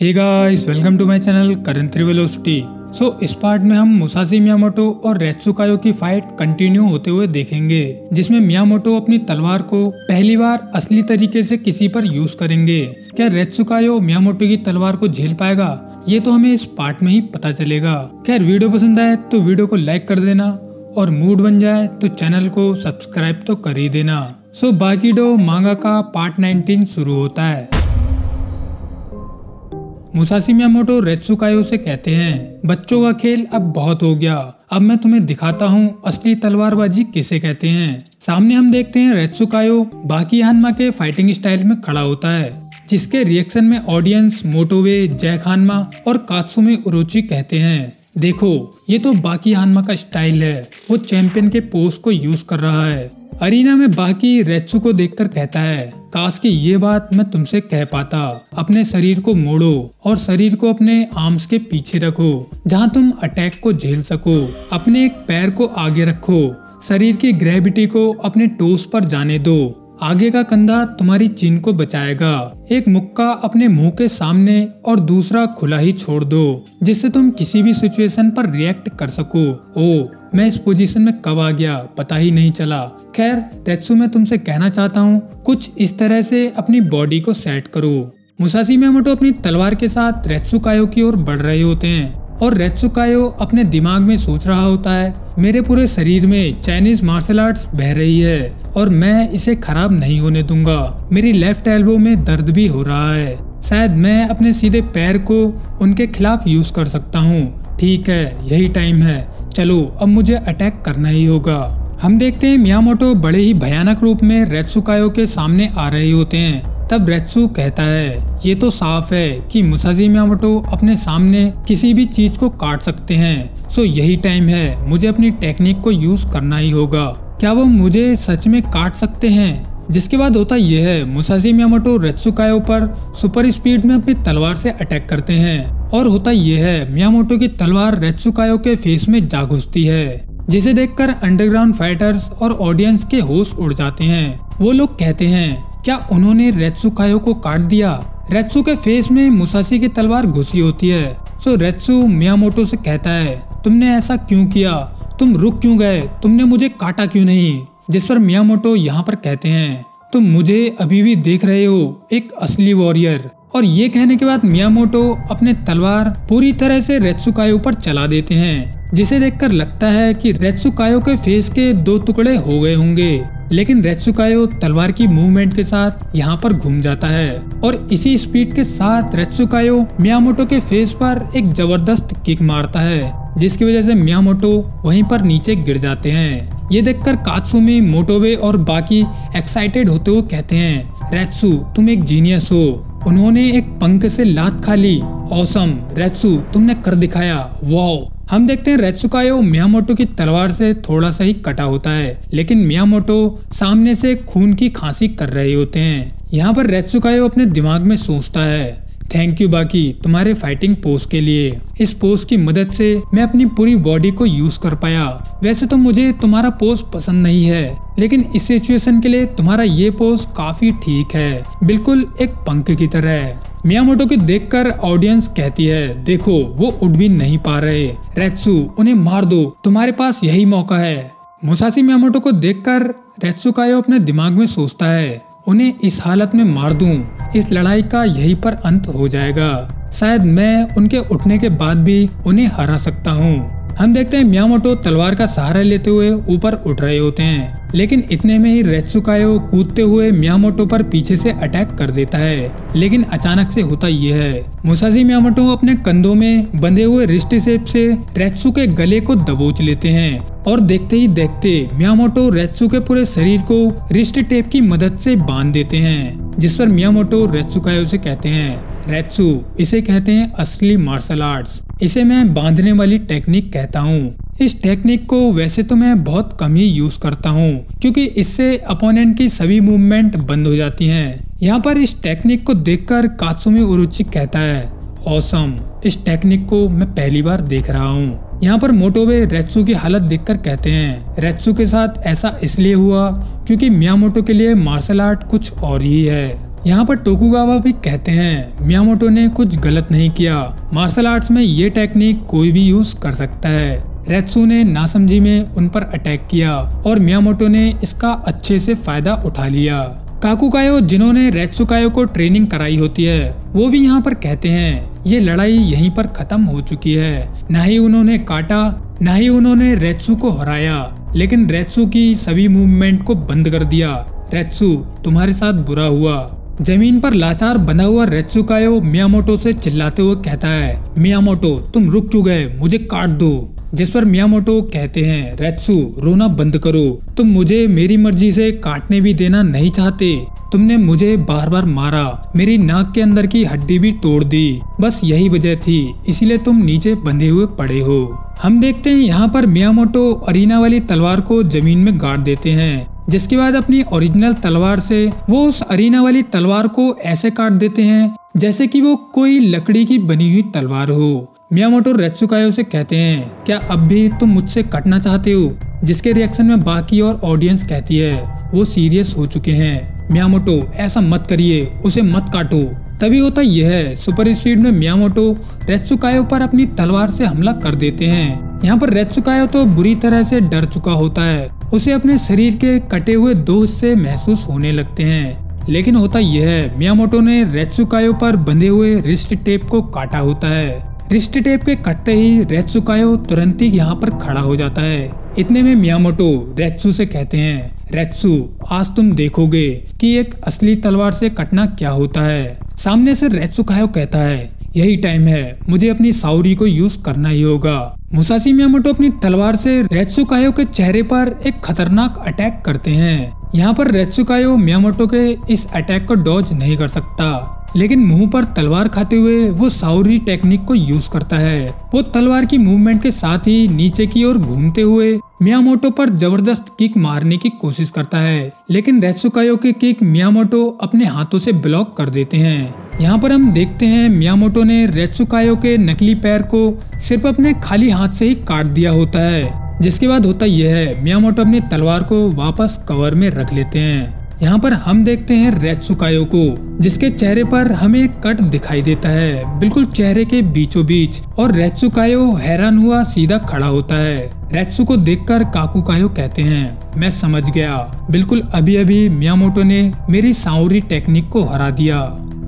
Hey guys welcome to my channel Karan Trivelocity so इस part में हम Musashi Miyamoto और रेत्सुकायो की फाइट कंटिन्यू होते हुए देखेंगे, जिसमें मियामोटो अपनी तलवार को पहली बार असली तरीके से किसी पर यूज़ करेंगे। क्या रेत्सुकायो मियामोटो की तलवार को झेल पाएगा? ये तो हमें इस पार्ट में ही पता चलेगा। खैर वीडियो पसंद आए तो वीडियो को लाइक कर देना, और मूड बन जाए तो चैनल को सब्सक्राइब तो कर ही देना। सो बाकी मांगा का पार्ट 19 शुरू होता है। मुसाशी मियामोटो रेत्सुकायो से कहते हैं, बच्चों का खेल अब बहुत हो गया। अब मैं तुम्हें दिखाता हूँ असली तलवारबाजी किसे कहते हैं। सामने हम देखते हैं रेत्सुकायो बाकी हानमा के फाइटिंग स्टाइल में खड़ा होता है, जिसके रिएक्शन में ऑडियंस मोटोवे जय खानमा और कात्सुमे उरोची कहते हैं। देखो, ये तो बाकी हानमा का स्टाइल है। वो चैंपियन के पोस्ट को यूज़ कर रहा है। अरीना में बाकी रेत्सु को देखकर कहता है, काश की ये बात मैं तुमसे कह पाता। अपने शरीर को मोड़ो और शरीर को अपने आर्म्स के पीछे रखो, जहाँ तुम अटैक को झेल सको। अपने एक पैर को आगे रखो। शरीर की ग्रेविटी को अपने टोस पर जाने दो। आगे का कंधा तुम्हारी चीन को बचाएगा। एक मुक्का अपने मुँह के सामने और दूसरा खुला ही छोड़ दो, जिससे तुम किसी भी सिचुएशन पर रिएक्ट कर सको। ओ, मैं इस पोजीशन में कब आ गया? पता ही नहीं चला। खैर रेत्सु मैं तुमसे कहना चाहता हूँ, कुछ इस तरह से अपनी बॉडी को सेट करो। मुसासी मेमोटो अपनी तलवार के साथ रेत्सु कायो की ओर बढ़ रहे होते हैं। और रेत्सुकायो अपने दिमाग में सोच रहा होता है। मेरे पूरे शरीर में चाइनीज़ मार्शल आर्ट्स बह रही है और मैं इसे खराब नहीं होने दूँगा। मेरी लेफ़्ट एल्बो में दर्द भी हो रहा है। शायद मैं अपने सीधे पैर को उनके खिलाफ यूज़ कर सकता हूँ। ठीक है, यही टाइम है। चलो, अब मुझे अटैक करना ही होगा। हम देखते हैं मियामोटो बड़े ही भयानक रूप में रेत्सुकायो के सामने आ रहे होते हैं। तब रेत्सु कहता है, ये तो साफ़ है कि मुसाजी मियामोटो अपने सामने किसी भी चीज़ को काट सकते हैं। सो यही टाइम है, मुझे अपनी टेक्निक को यूज़ करना ही होगा। क्या वो मुझे सच में काट सकते हैं? जिसके बाद होता यह है मुसाशी मियामोटो रेत्सुकायो पर सुपर स्पीड में अपनी तलवार से अटैक करते हैं। और होता यह है, मियामोटो की तलवार रेत्सुकायो के फेस में जा घुसती है, जिसे देखकर अंडरग्राउंड फाइटर्स और ऑडियंस के होश उड़ जाते हैं। वो लोग कहते हैं क्या उन्होंने रेत्सुकायो को काट दिया? रेत्सु के फेस में मुसासी की तलवार घुसी होती है। सो रेत्सु मियामोटो से कहता है, तुमने ऐसा क्यों किया? तुम रुक क्यों गए? तुमने मुझे काटा क्यों नहीं? जिस पर मियामोटो यहाँ पर कहते हैं, तुम मुझे अभी भी देख रहे हो, एक असली वॉरियर। और ये कहने के बाद मियामोटो अपने तलवार पूरी तरह से रेत्सुकायो पर चला देते हैं, जिसे देखकर लगता है कि रेत्सुकायो के फेस के दो टुकड़े हो गए होंगे। लेकिन रेत्सुकायो तलवार की मूवमेंट के साथ यहाँ पर घूम जाता है और इसी स्पीड के साथ रेत्सुकायो मियामोटो के फेस पर एक ज़बरदस्त किक मारता है, जिसकी वजह से मियामोटो वहीं पर नीचे गिर जाते हैं। ये देखकर कात्सुमी मोटोबे और बाकी एक्साइटेड होते हुए कहते हैं, रेत्सु, तुम एक जीनियस हो। उन्होंने एक पंख से लात खा ली। औसम रेत्सु, तुमने कर दिखाया। वाओ हम देखते हैं रेत्सुकायो मियामोटो की तलवार से थोड़ा सा ही कटा होता है, लेकिन मियामोटो सामने से खून की खांसी कर रहे होते हैं। यहाँ पर रेत्सुकायो अपने दिमाग में सोचता है थैंक यू बाकी, तुम्हारे फाइटिंग पोस्ट के लिए। इस पोस्ट की मदद से मैं अपनी पूरी बॉडी को यूज़ कर पाया। वैसे तो मुझे तुम्हारा पोस्ट पसंद नहीं है, लेकिन इस सिचुएशन के लिए तुम्हारा ये पोस्ट काफ़ी ठीक है। बिल्कुल एक पंख की तरह मियामोटो को देखकर ऑडियंस कहती है, देखो, वो उठ भी नहीं पा रहे। रेत्सु, उन्हें मार दो। तुम्हारे पास यही मौका है। मुसासी मियामोटो को देखकर रेत्सु कायो अपने दिमाग में सोचता है, उन्हें इस हालत में मार दूँ। इस लड़ाई का यही पर अंत हो जाएगा। शायद मैं उनके उठने के बाद भी उन्हें हरा सकता हूँ। हम देखते हैं मियामोटो तलवार का सहारा लेते हुए ऊपर उठ रहे होते हैं, लेकिन इतने में ही रेत्सुकायो कूदते हुए मियामोटो पर पीछे से अटैक कर देता है, लेकिन अचानक से होता यह है। मुसाजी मियामोटो अपने कंधों में बंधे हुए रिस्ट सेप से रेत्सु के गले को दबोच लेते हैं, और देखते ही देखते मियामोटो रेत्सु के पूरे शरीर को रिस्ट टेप की मदद से बाँध देते हैं, जिस पर मियामोटो रेत्सुकायो से कहते हैं, रेत्सु, इसे कहते हैं असली मार्शल आर्ट्स। इसे मैं बांधने वाली टेक्निक कहता हूँ। इस टेक्निक को वैसे तो मैं बहुत कम ही यूज़ करता हूँ, क्योंकि इससे अपोनेंट की सभी मूवमेंट बंद हो जाती हैं। यहाँ पर इस टेक्निक को देखकर कात्सुमी उरुचि कहता है औसम इस टेक्निक को मैं पहली बार देख रहा हूँ। यहाँ पर मोटोवे रेत्सु की हालत देखकर कहते हैं रेत्सु के साथ ऐसा इसलिए हुआ क्योंकि मियामोटो के लिए मार्शल आर्ट कुछ और ही है। यहाँ पर टोकुगावा भी कहते हैं, मियामोटो ने कुछ गलत नहीं किया। मार्शल आर्ट्स में ये टेक्निक कोई भी यूज़ कर सकता है। रेत्सु ने नासमझी में उन पर अटैक किया और मियामोटो ने इसका अच्छे से फ़ायदा उठा लिया। काकुकायो, जिन्होंने रेत्सुकायो को ट्रेनिंग कराई होती है, वो भी यहाँ पर कहते हैं, ये लड़ाई यहीं पर खत्म हो चुकी है। न ही उन्होंने काटा, न ही उन्होंने रेत्सु को हराया, लेकिन रेत्सु की सभी मूवमेंट को बंद कर दिया। रेत्सु, तुम्हारे साथ बुरा हुआ। ज़मीन पर लाचार बना हुआ रेत्सुकायो मियामोटो से चिल्लाते हुए कहता है, मियामोटो, तुम रुक चुके गए? मुझे काट दो। जिस पर मियामोटो कहते हैं रेत्सु रोना बंद करो। तुम मुझे मेरी मर्ज़ी से काटने भी देना नहीं चाहते। तुमने मुझे बार बार मारा। मेरी नाक के अंदर की हड्डी भी तोड़ दी। बस यही वजह थी। इसीलिए तुम नीचे बंधे हुए पड़े हो। हम देखते हैं यहाँ पर मियामोटो अरीना वाली तलवार को ज़मीन में गाड़ देते हैं। जिसके बाद अपनी ओरिजिनल तलवार से वो उस अरीना वाली तलवार को ऐसे काट देते हैं, जैसे कि वो कोई लकड़ी की बनी हुई तलवार हो। मियामोटो रेत्सुकायो से कहते हैं, क्या अब भी तुम मुझसे कटना चाहते हो? जिसके रिएक्शन में बाकी और ऑडियंस कहती है, वो सीरियस हो चुके हैं। मियामोटो, ऐसा मत करिए, उसे मत काटो। तभी होता यह है सुपर स्पीड में मियामोटो रेत्सुकायो पर अपनी तलवार से हमला कर देते हैं। यहाँ पर रेत्सुकायो तो बुरी तरह से डर चुका होता है। उसे अपने शरीर के कटे हुए दो हिस्से महसूस होने लगते हैं। लेकिन होता यह है, मियामोटो ने रेत्सुकायो पर बंधे हुए रिस्ट टेप को काटा होता है। रिस्ट टेप के कटते ही रेत्सुकायो तुरंत ही यहाँ पर खड़ा हो जाता है। इतने में मियामोटो रेत्सु से कहते हैं रेत्सु आज तुम देखोगे कि एक असली तलवार से कटना क्या होता है। सामने से रेत्सुकायो कहता है, यही टाइम है, मुझे अपनी साउरी को यूज़ करना ही होगा। मुसासी मियामोटो अपनी तलवार से रेत्सुकायो के चेहरे पर एक खतरनाक अटैक करते हैं। यहाँ पर रेत्सुकायो मियामोटो के इस अटैक को डॉज नहीं कर सकता। लेकिन मुँह पर तलवार खाते हुए वो साउरी टेक्निक को यूज़ करता है। वो तलवार की मूवमेंट के साथ ही नीचे की ओर घूमते हुए मियामोटो पर ज़बरदस्त किक मारने की कोशिश करता है। लेकिन रेसुकायो की किक मियामोटो अपने हाथों से ब्लॉक कर देते हैं। यहाँ पर हम देखते हैं मियामोटो ने रेसुकायो के नकली पैर को सिर्फ़ अपने खाली हाथ से ही काट दिया होता है। जिसके बाद होता यह है, मियामोटो अपनी तलवार को वापस कवर में रख लेते हैं। यहाँ पर हम देखते हैं रेत्सुकायो को, जिसके चेहरे पर हमें कट दिखाई देता है। बिल्कुल चेहरे के बीचों बीच और रेत्सुकायो हैरान हुआ सीधा खड़ा होता है। रेत्सु को देखकर काकुकायो कहते हैं, मैं समझ गया। बिल्कुल अभी अभी मियामोटो ने मेरी साउरी टेक्निक को हरा दिया।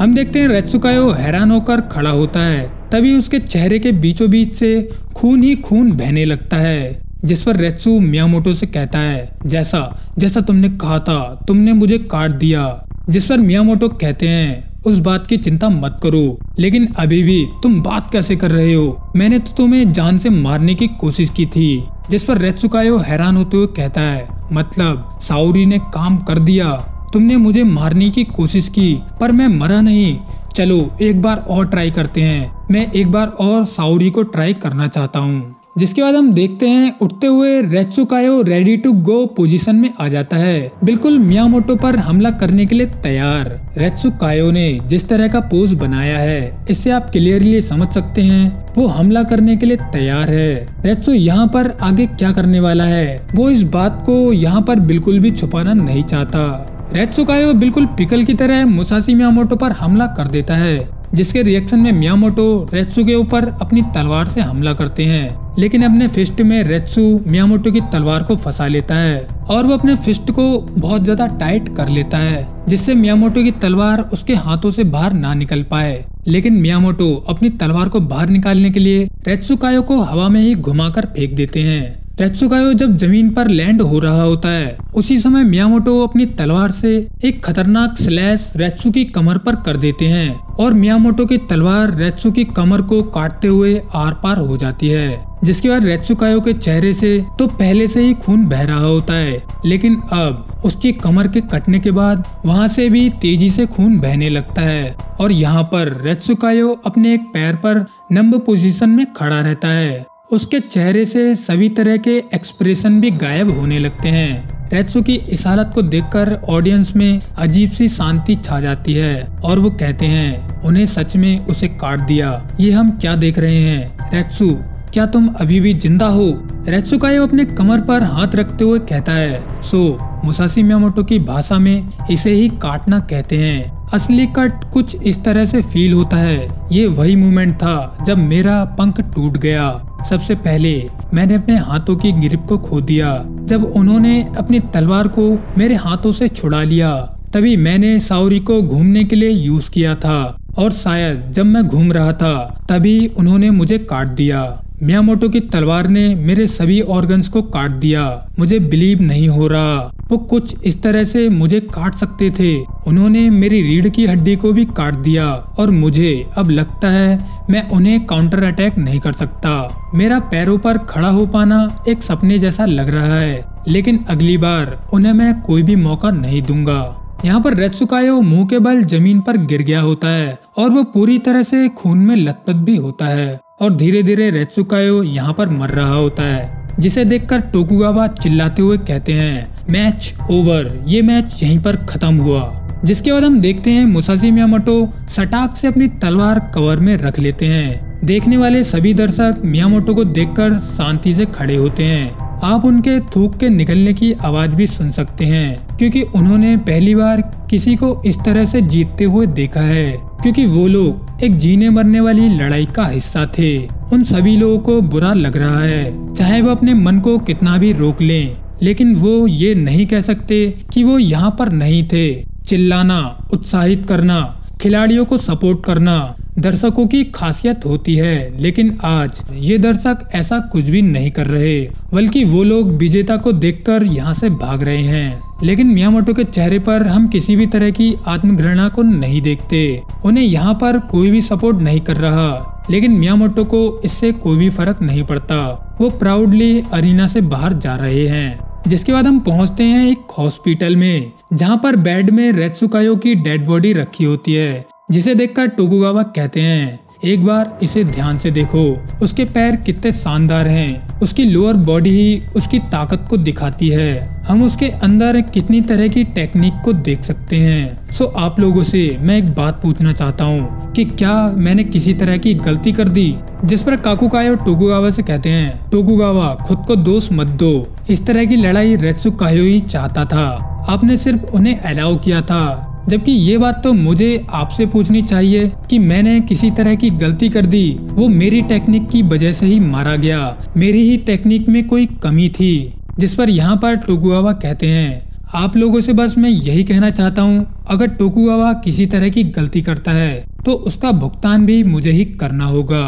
हम देखते हैं रेत्सुकायो हैरान होकर खड़ा होता है। तभी उसके चेहरे के बीचों बीच से खून ही खून बहने लगता है। जिस पर रेत्सु मियामोटो से कहता है, जैसा जैसा तुमने कहा था, तुमने मुझे काट दिया। जिस पर मियामोटो कहते हैं, उस बात की चिंता मत करो, लेकिन अभी भी तुम बात कैसे कर रहे हो? मैंने तो तुम्हें जान से मारने की कोशिश की थी। जिस पर रेत्सुकायो हैरान होते हुए कहता है मतलब साउरी ने काम कर दिया। तुमने मुझे मारने की कोशिश की, पर मैं मरा नहीं। चलो, एक बार और ट्राई करते हैं। मैं एक बार और साउरी को ट्राई करना चाहता हूँ। जिसके बाद हम देखते हैं, उठते हुए रेत्सुकायो रेडी टू गो पोजीशन में आ जाता है। बिल्कुल मियामोटो पर हमला करने के लिए तैयार, रेत्सुकायो ने जिस तरह का पोज बनाया है, इससे आप क्लियरली समझ सकते हैं, वो हमला करने के लिए तैयार है। रेत्सु यहाँ पर आगे क्या करने वाला है? वो इस बात को यहाँ पर बिल्कुल भी छुपाना नहीं चाहता। रेत्सुकायो बिल्कुल पिकल की तरह मुसासी मियामोटो पर हमला कर देता है। जिसके रिएक्शन में मियामोटो रेत्सु के ऊपर अपनी तलवार से हमला करते हैं। लेकिन अपने फिस्ट में रेत्सु मियामोटो की तलवार को फंसा लेता है और वो अपने फिस्ट को बहुत ज़्यादा टाइट कर लेता है, जिससे मियामोटो की तलवार उसके हाथों से बाहर ना निकल पाए। लेकिन मियामोटो अपनी तलवार को बाहर निकालने के लिए रेत्सुकायो को हवा में ही घुमाकर फेंक देते हैं। टेत्सुकायो जब ज़मीन पर लैंड हो रहा होता है, उसी समय मियामोटो अपनी तलवार से एक खतरनाक स्लैश रेत्सु की कमर पर कर देते हैं और मियामोटो की तलवार रेत्सु की कमर को काटते हुए आर पार हो जाती है। जिसके बाद रेत्सुकायो के चेहरे से तो पहले से ही खून बह रहा होता है, लेकिन अब उसकी कमर के कटने के बाद वहाँ से भी तेज़ी से खून बहने लगता है और यहाँ पर रेत्सुकायो अपने एक पैर पर नंब पोजीशन में खड़ा रहता है। उसके चेहरे से सभी तरह के एक्सप्रेशन भी गायब होने लगते हैं। रेत्सु की इस हालत को देखकर ऑडियंस में अजीब सी शांति छा जाती है और वो कहते हैं, उन्हें सच में उसे काट दिया। ये हम क्या देख रहे हैं? रेत्सु क्या तुम अभी भी ज़िंदा हो? रेत्सुकायो अपने कमर पर हाथ रखते हुए कहता है, सो, मुसासी मियामोटो की भाषा में इसे ही काटना कहते हैं। असली कट कुछ इस तरह से फील होता है। ये वही मोमेंट था जब मेरा पंख टूट गया। सबसे पहले मैंने अपने हाथों की ग्रिप को खो दिया। जब उन्होंने अपनी तलवार को मेरे हाथों से छुड़ा लिया, तभी मैंने साउरी को घूमने के लिए यूज़ किया था। और शायद जब मैं घूम रहा था, तभी उन्होंने मुझे काट दिया। मियामोटो की तलवार ने मेरे सभी ऑर्गन्स को काट दिया। मुझे बिलीव नहीं हो रहा। वो कुछ इस तरह से मुझे काट सकते थे। उन्होंने मेरी रीढ़ की हड्डी को भी काट दिया और मुझे अब लगता है मैं उन्हें काउंटर अटैक नहीं कर सकता। मेरा पैरों पर खड़ा हो पाना एक सपने जैसा लग रहा है। लेकिन अगली बार उन्हें मैं कोई भी मौका नहीं दूँगा। यहाँ पर रेत्सुकायो मुँह के बल ज़मीन पर गिर गया होता है और वो पूरी तरह से खून में लथपथ भी होता है। और धीरे धीरे रेत्सुकायो यहाँ पर मर रहा होता है, जिसे देखकर टोकुगावा चिल्लाते हुए कहते हैं, मैच ओवर, ये मैच यहीं पर खत्म हुआ। जिसके बाद हम देखते हैं मुसासी मियामोटो सटाक से अपनी तलवार कवर में रख लेते हैं। देखने वाले सभी दर्शक मियामोटो को देखकर शांति से खड़े होते हैं। आप उनके थूक के निकलने की आवाज़ भी सुन सकते हैं, क्योंकि उन्होंने पहली बार किसी को इस तरह से जीतते हुए देखा है। क्योंकि वो लोग एक जीने मरने वाली लड़ाई का हिस्सा थे। उन सभी लोगों को बुरा लग रहा है। चाहे वो अपने मन को कितना भी रोक लें, लेकिन वो ये नहीं कह सकते कि वो यहाँ पर नहीं थे। चिल्लाना, उत्साहित करना, खिलाड़ियों को सपोर्ट करना दर्शकों की खासियत होती है, लेकिन आज ये दर्शक ऐसा कुछ भी नहीं कर रहे, बल्कि वो लोग विजेता को देखकर यहाँ से भाग रहे हैं। लेकिन मियामोटो के चेहरे पर हम किसी भी तरह की आत्मघृणा को नहीं देखते। उन्हें यहाँ पर कोई भी सपोर्ट नहीं कर रहा, लेकिन मियामोटो को इससे कोई भी फ़र्क नहीं पड़ता। वो प्राउडली अरीना से बाहर जा रहे हैं। जिसके बाद हम पहुँचते हैं एक हॉस्पिटल में, जहाँ पर बेड में रेत्सुकायो की डेड बॉडी रखी होती है। जिसे देखकर टोकुगावा कहते हैं। एक बार इसे ध्यान से देखो। उसके पैर कितने शानदार हैं। उसकी लोअर बॉडी ही उसकी ताकत को दिखाती है। हम उसके अंदर कितनी तरह की टेक्निक को देख सकते हैं। सो आप लोगों से मैं एक बात पूछना चाहता हूँ कि क्या मैंने किसी तरह की गलती कर दी? जिस पर काकुकायो टोकुगावा से कहते हैं, टोकुगावा, खुद को दोष मत दो। इस तरह की लड़ाई रेत्सु कायो ही चाहता था। आपने सिर्फ़ उन्हें अलाउ किया था। जबकि ये बात तो मुझे आपसे पूछनी चाहिए कि मैंने किसी तरह की गलती कर दी। वो मेरी टेक्निक की वजह से ही मारा गया। मेरी ही टेक्निक में कोई कमी थी, जिस पर यहाँ पर टोकुआवा कहते हैं। आप लोगों से बस मैं यही कहना चाहता हूँ, अगर टोकुआवा किसी तरह की गलती करता है तो उसका भुगतान भी मुझे ही करना होगा।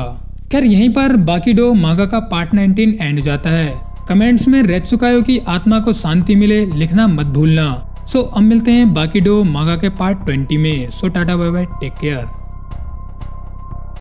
खैर, यहीं पर बाकी डो मांगा का पार्ट 19 एंड जाता है। कमेंट्स में रेत्सुकायो की आत्मा को शांति मिले, लिखना मत भूलना। सो अब मिलते हैं बाकी डो मांगा के पार्ट ट्वेंटी में। So tata bye bye take care